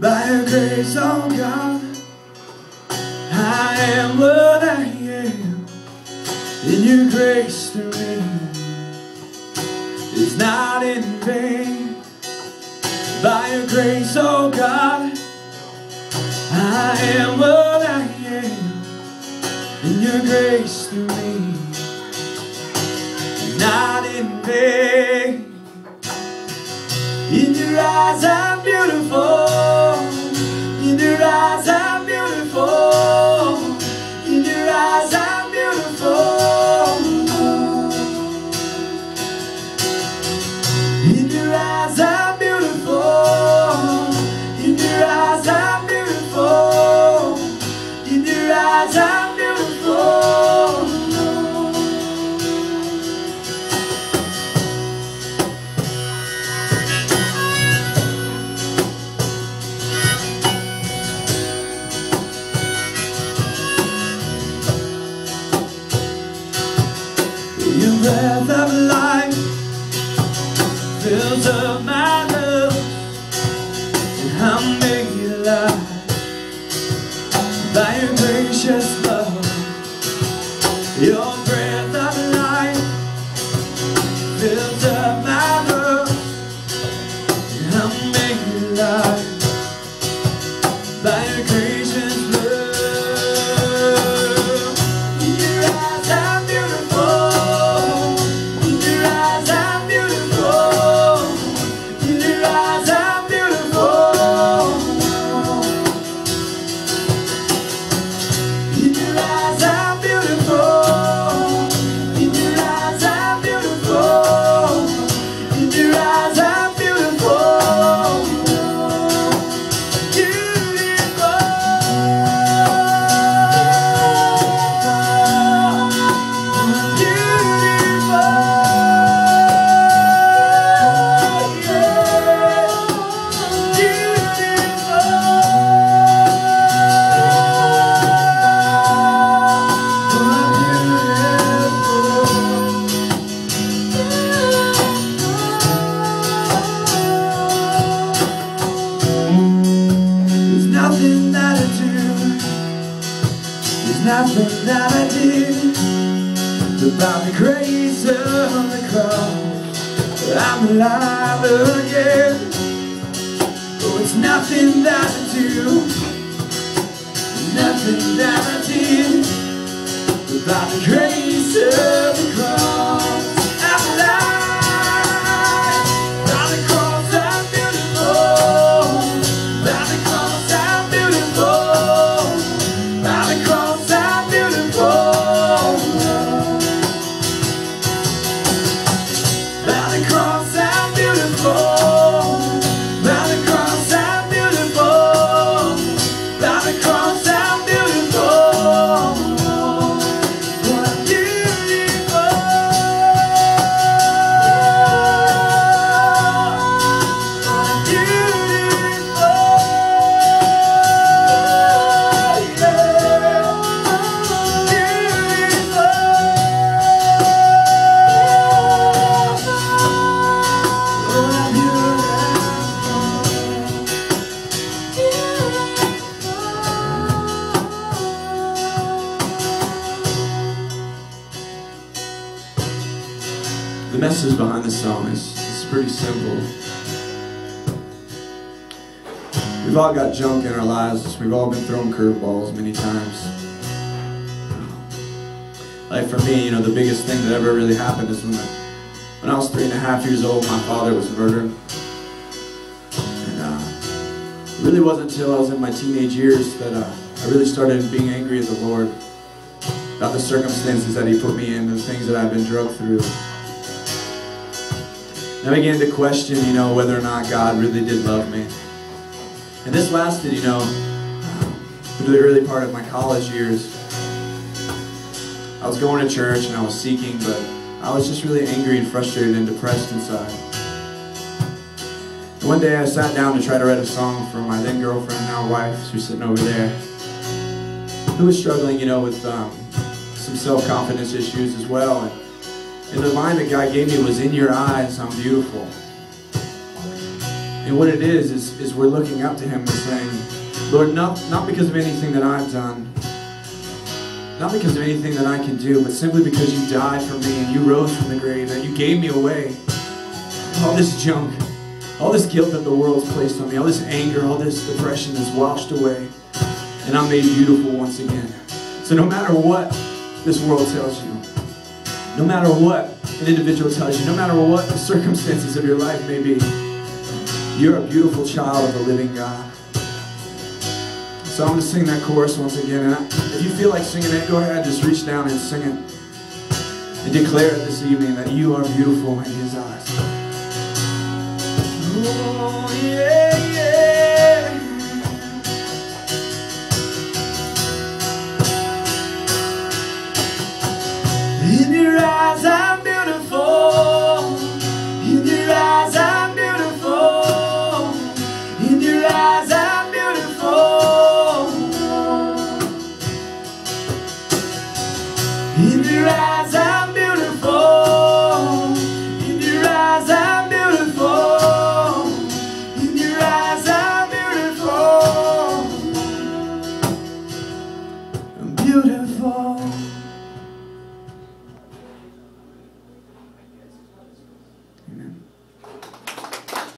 grace, oh God, I am what I am. In your grace to me is not in vain. By your grace, oh God, I am what I am. In your grace to me is not in vain. In your eyes I'm beautiful. By your gracious love. Your breath of life fills up my and I'm made alive nothing that I did About the grace of the cross I'm alive again. Oh, it's nothing that I do. Nothing that I did. About the grace of The message behind this song is, is pretty simple. We've all got junk in our lives. We've all been thrown curveballs many times. Like for me, you know, the biggest thing that ever really happened is when I, when I was three and a half years old, my father was murdered. And uh, it really wasn't until I was in my teenage years that uh, I really started being angry at the Lord about the circumstances that He put me in, the things that I've been drugged through. And I began to question, you know, whether or not God really did love me. And this lasted, you know, through the early part of my college years. I was going to church and I was seeking, but I was just really angry and frustrated and depressed inside. And one day I sat down to try to write a song for my then girlfriend, now wife, who's sitting over there, who was struggling, you know, with um, some self-confidence issues as well. And, and the line that God gave me was, in your eyes, I'm beautiful. And what it is, is, is we're looking up to him and saying, Lord, not, not because of anything that I've done, not because of anything that I can do, but simply because you died for me and you rose from the grave and you gave me away. All this junk, all this guilt that the world's placed on me, all this anger, all this depression is washed away. And I'm made beautiful once again. So no matter what this world tells you, no matter what an individual tells you, no matter what the circumstances of your life may be, you're a beautiful child of the living God. So I'm going to sing that chorus once again. And if you feel like singing it, go ahead, just reach down and sing it. And declare it this evening that you are beautiful in His eyes. Oh, yeah.